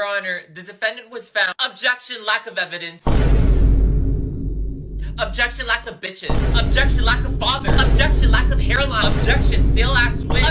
Your Honor, the defendant was found. Objection, lack of evidence. Objection, lack of bitches. Objection, lack of father. Objection, lack of hairline. Objection, stale ass wig.